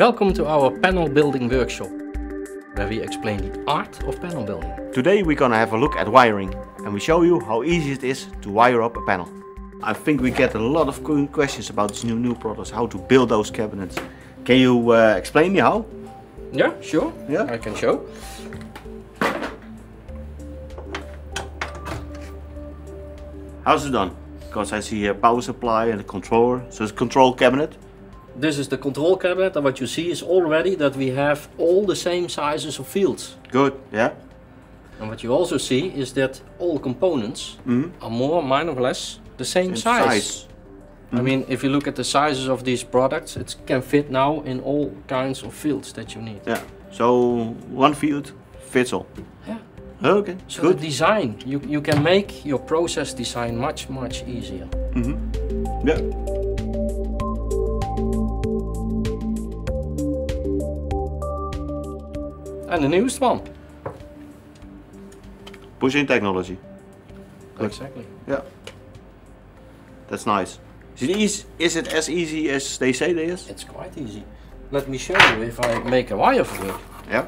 Welcome to our panel building workshop, where we explain the art of panel building. Today we're gonna have a look at wiring and we show you how easy it is to wire up a panel. I think we get a lot of questions about this new new products, how to build those cabinets. Can you uh, explain me how? Yeah, sure. Yeah. I can show. How's it done? Because I see a power supply and a controller, so it's a control cabinet. This is the control cabinet, and what you see is already that we have all the same sizes of fields. Good, yeah. And what you also see is that all components mm-hmm. are more, minor or less, the same, Same size. size. I mm-hmm. mean, if you look at the sizes of these products, it can fit now in all kinds of fields that you need. Yeah. So one field fits all. Yeah. Oh, okay, So good. the design, you, you can make your process design much, much easier. Mm-hmm. Yeah. And the newest one. Push-in technology. Good. Exactly. Yeah. That's nice. Is it, easy, is it as easy as they say it is? It's quite easy. Let me show you if I make a wire for it. Yeah.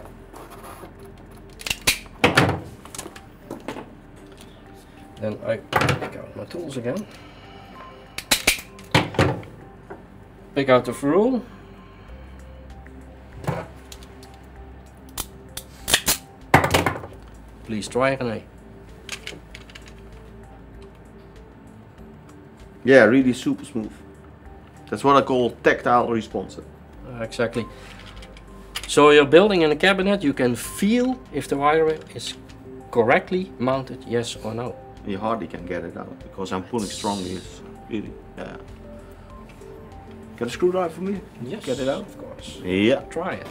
Then I pick out my tools again. Pick out the ferrule. Please try René. Yeah, really super smooth. That's what I call tactile responsive. Uh, exactly. So you're building in a cabinet, you can feel if the wire is correctly mounted, yes or no. You hardly can get it out because I'm pulling strongly. It's really, yeah. Get a screwdriver for me? Yes, Get it out? of course. Yeah. Try it.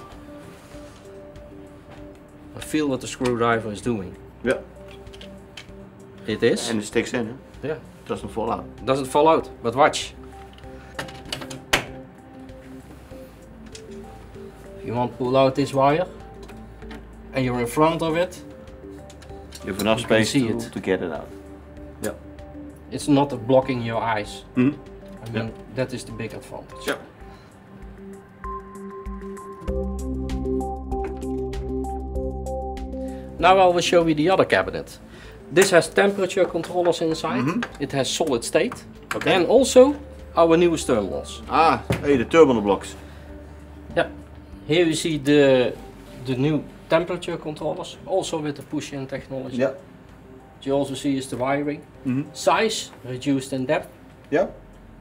I feel what the screwdriver is doing. Yeah. It is. And it sticks in, huh? yeah. doesn't fall out. Doesn't fall out, but watch. If you want to pull out this wire and you're in front of it, You have enough You space see to, it. to get it out. Yeah. it's not blocking your eyes. Mhm. I mean, that is the big advantage. Yeah. Now I will show you the other cabinet. This has temperature controllers inside. It has solid state. Okay. And also our newest terminals. Ah, hey, the terminal blocks. Yeah. Here you see the the new temperature controllers, also with the push-in technology. Yeah. What you also see is the wiring. Mhm. Size reduced in depth, Yeah.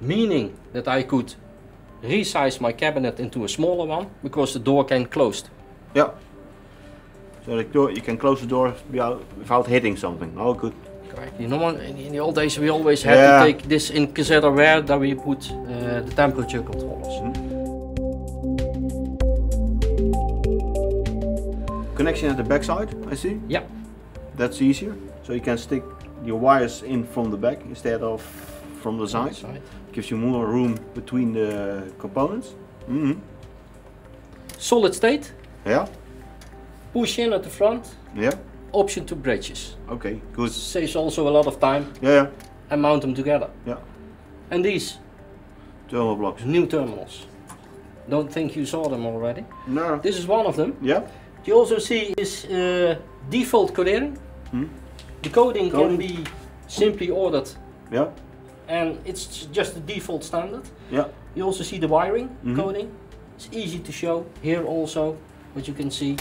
meaning that I could resize my cabinet into a smaller one because the door can closed. Yeah. So the door, you can close the door without, hitting something. Oh, good. Correct. You know, in, in the old days we always had Yeah. to take this in consider where that we put uh, the temperature controllers. Connection at the back side, I see. Yeah. That's easier. So you can stick your wires in from the back instead of from the side. Side. Gives you more room between the components. hmm Solid state, Yeah. Push in at the front, Yeah. option to bridges. Okay. Good. Saves also a lot of time Yeah. Yeah. and mount them together. Yeah. And these Terminal blocks. new terminals. Don't think you saw them already. No. This is one of them. Yeah. You also see is uh, default coding. Hmm. The coding, can be simply ordered Yeah. and it's just the default standard. Yeah. You also see the wiring Mhm. coding. It's easy to show. Here also, what you can see.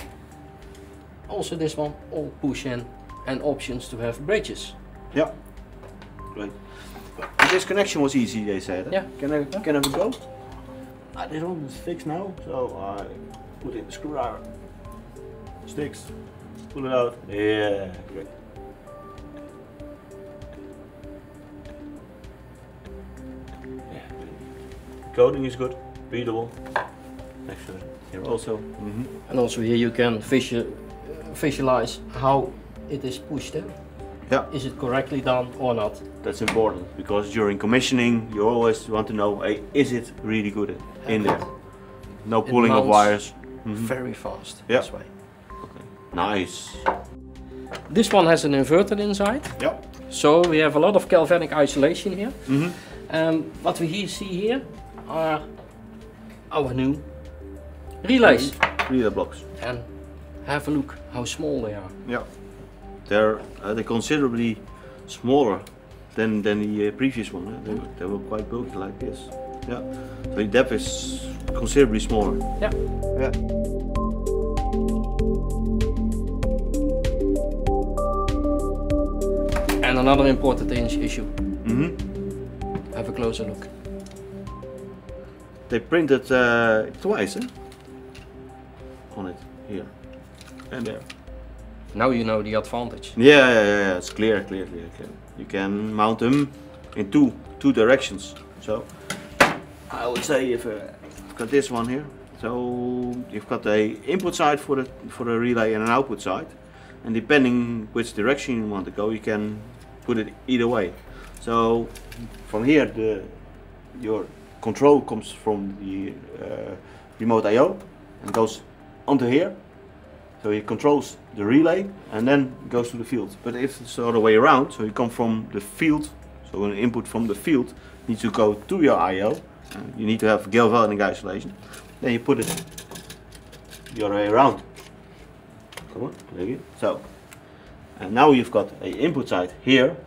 Also this one, all push in and options to have bridges. Yeah. Great. This connection was easy, they said. Yeah. Can I can I go? Ah, this one is fixed now, so I put in the screwdriver. Sticks. Pull it out. Yeah, great. Yeah. Coding is good, readable. Actually, here also. hmm And also here you can visual, visualize how it is pushed in. Yeah. Is it correctly done or not? That's important because during commissioning you always want to know, hey, is it really good in there? No pulling of wires. Mhm. Very fast Yeah. this way. Nice. This one has an inverter inside. Yeah. So we have a lot of galvanic isolation here. Mhm. Um, what we here see here are our new relays. relay blocks. And have a look how small they are. Yeah, they're uh, they're considerably smaller than than the uh, previous one. They, were- they were quite bulky like this. Yeah, so the depth is considerably smaller. Yeah. Yeah. And another important is- issue. hmm Have a closer look. They printed uh, twice eh? on it here and there. Now you know the advantage. Yeah, yeah, yeah, yeah, it's clear, clear, clear, clear. You can mount them in two two directions. So I would say if uh, you've got this one here, so you've got a input side for the for the relay and an output side, and depending which direction you want to go, you can put it either way. So from here, the your control comes from the uh, remote I/O and goes onto here. So he controls the relay and then goes to the field. But if it's the other way around, so you come from the field, so an input from the field needs to go to your I/O. You need to have galvanic isolation. Then you put it the other way around. Come on, it. So, and now you've got a input side here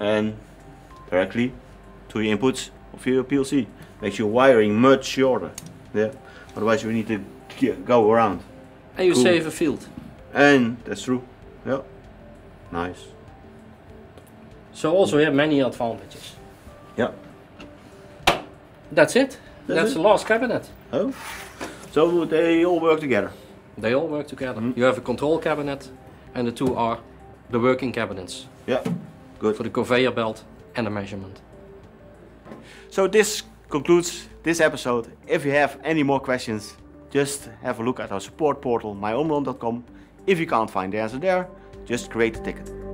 and directly to the inputs of your PLC. Makes your wiring much shorter. Yeah. Otherwise, you need to go around. And you Cool. save a field. And that's true. Yeah. Nice. So also you have many advantages. Yeah. That's it. That's That's, it? the last cabinet. Oh. So they all work together. They all work together. Mhm. You have a control cabinet and the two are the working cabinets Yeah. Good. for the conveyor belt and the measurement. So this concludes this episode. If you have any more questions, just have a look at our support portal myomron.com. If you can't find the answer there, just create a ticket.